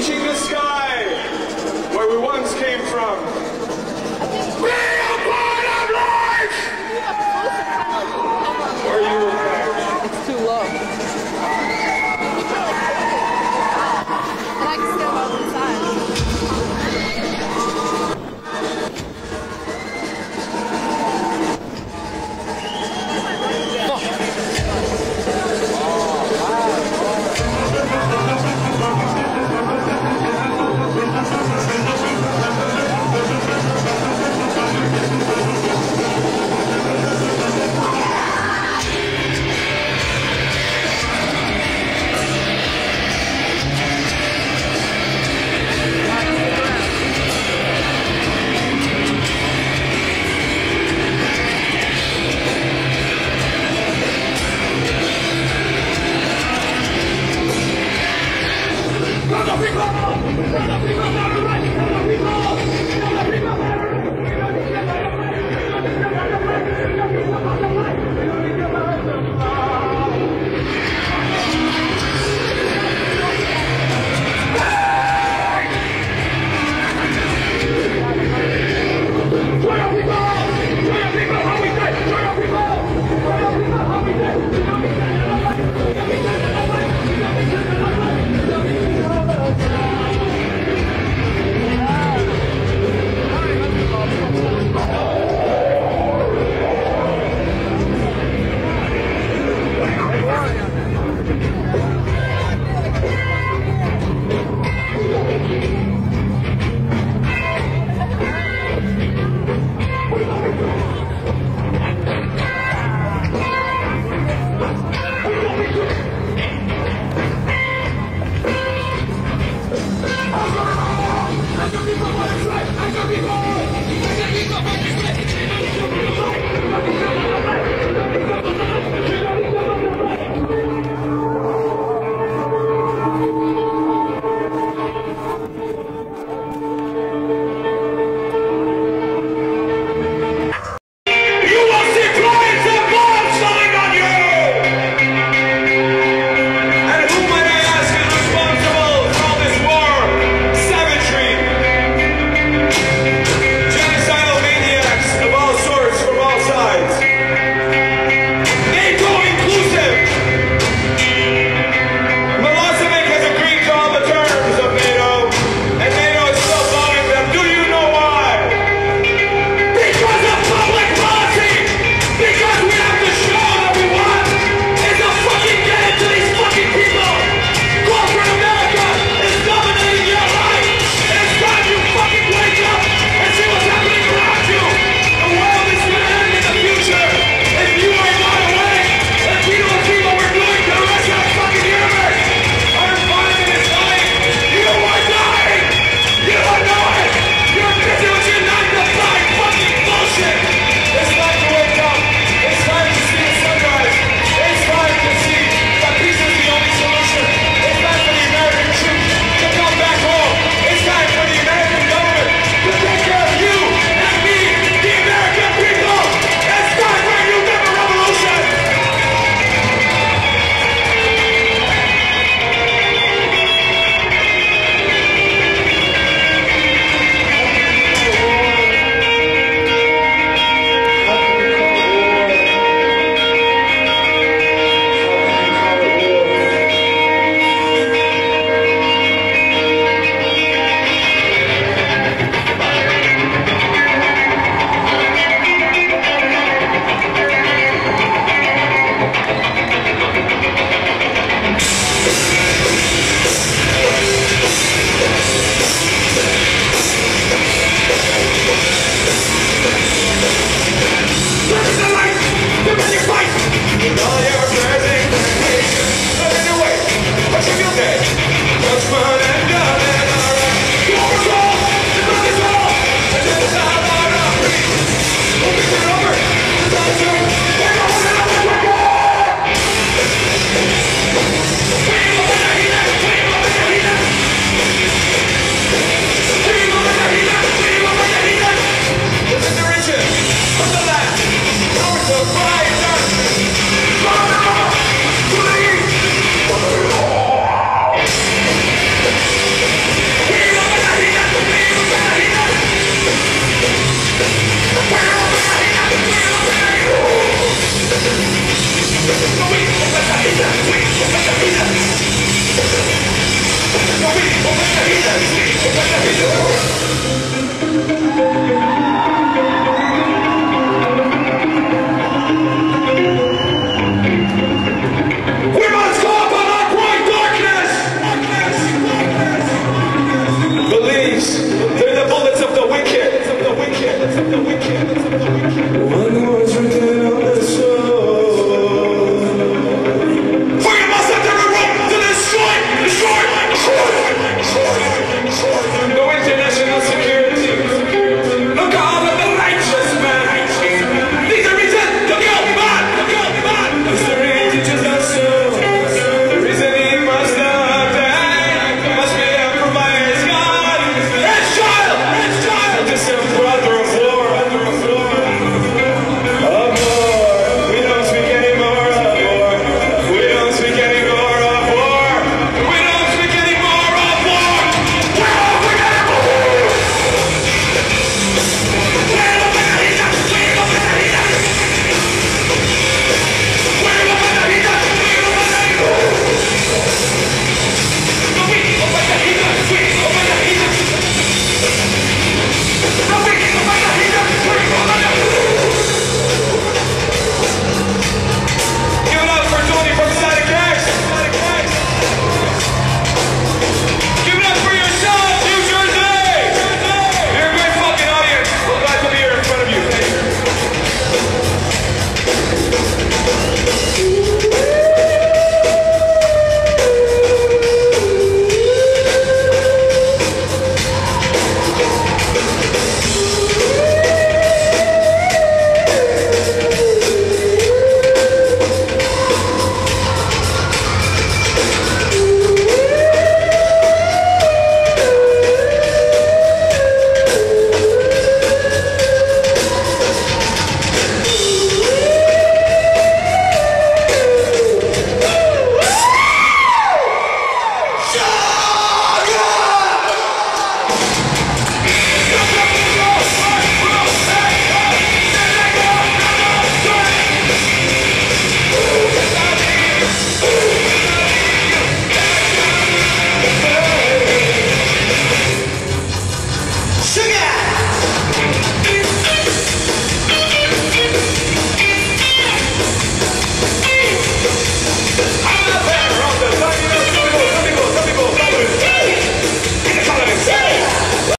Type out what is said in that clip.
Reaching the sky, where we once came from. You.